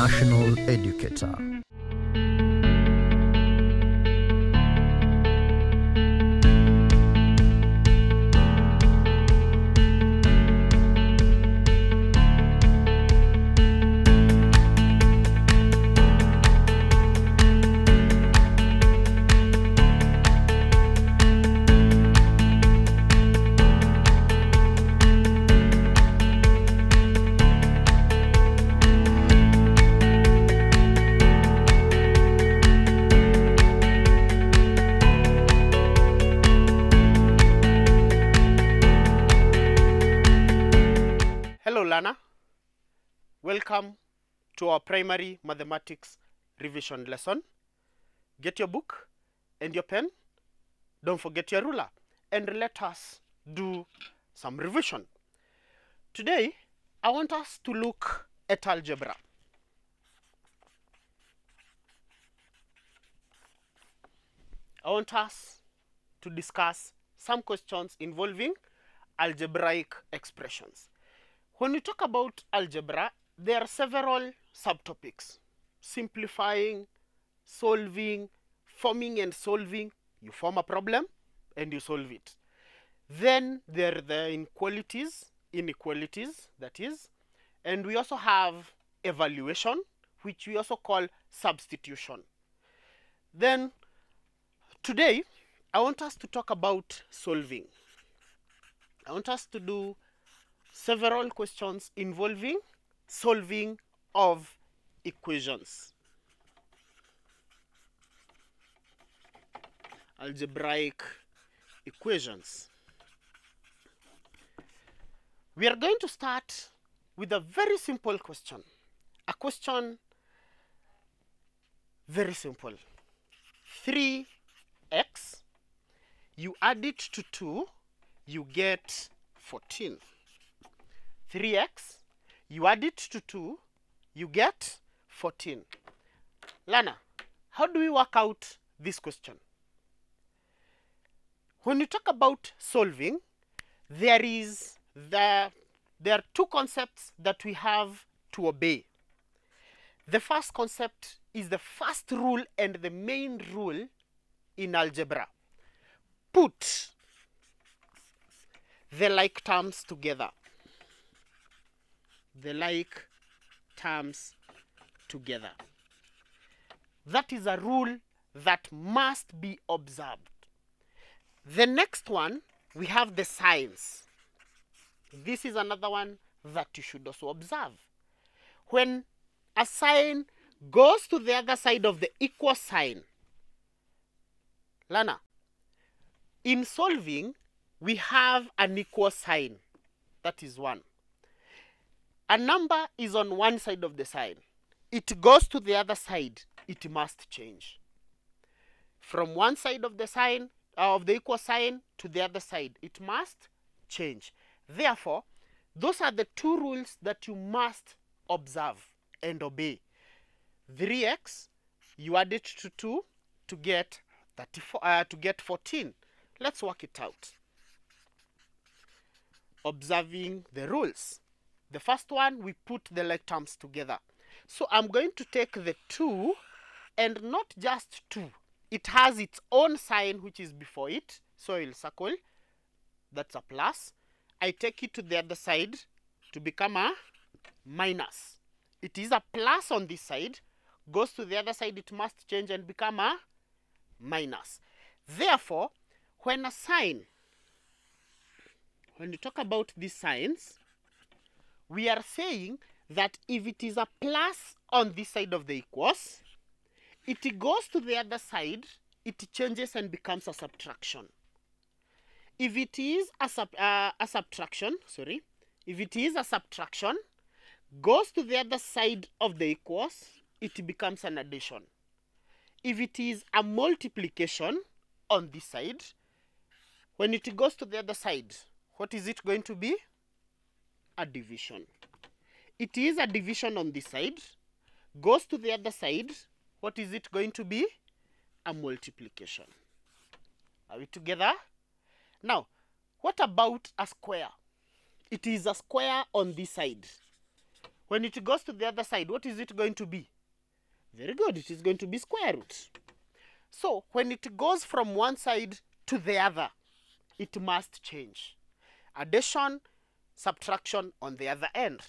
national educator. Welcome to our primary mathematics revision lesson. Get your book and your pen, don't forget your ruler and let us do some revision. Today I want us to look at algebra. I want us to discuss some questions involving algebraic expressions. When we talk about algebra, there are several subtopics. Simplifying, solving, forming and solving. You form a problem and you solve it. Then there are the inequalities, inequalities that is. And we also have evaluation, which we also call substitution. Then today, I want us to talk about solving. I want us to do several questions involving solving of equations. Algebraic equations. We are going to start with a very simple question. A question very simple. 3x, you add it to 2, you get 14. 3x, you add it to 2, you get 14. Lana, how do we work out this question? When you talk about solving, there is the there are two concepts that we have to obey. The first concept is the first rule and the main rule in algebra. Put the like terms together the like terms together. That is a rule that must be observed. The next one, we have the signs. This is another one that you should also observe. When a sign goes to the other side of the equal sign, Lana, in solving, we have an equal sign. That is one a number is on one side of the sign. It goes to the other side, it must change. From one side of the sign, uh, of the equal sign to the other side, it must change. Therefore, those are the two rules that you must observe and obey. 3x, you add it to 2 to get 34, uh, to get 14. Let's work it out. Observing the rules. The first one, we put the like terms together. So I'm going to take the 2 and not just 2. It has its own sign which is before it. So I'll circle. That's a plus. I take it to the other side to become a minus. It is a plus on this side. Goes to the other side, it must change and become a minus. Therefore, when a sign, when you talk about these signs, we are saying that if it is a plus on this side of the equals, it goes to the other side, it changes and becomes a subtraction. If it is a, sub, uh, a subtraction, sorry, if it is a subtraction, goes to the other side of the equals, it becomes an addition. If it is a multiplication on this side, when it goes to the other side, what is it going to be? A division. It is a division on this side, goes to the other side, what is it going to be? A multiplication. Are we together? Now, what about a square? It is a square on this side. When it goes to the other side, what is it going to be? Very good, it is going to be square root. So when it goes from one side to the other, it must change. Addition, subtraction on the other end.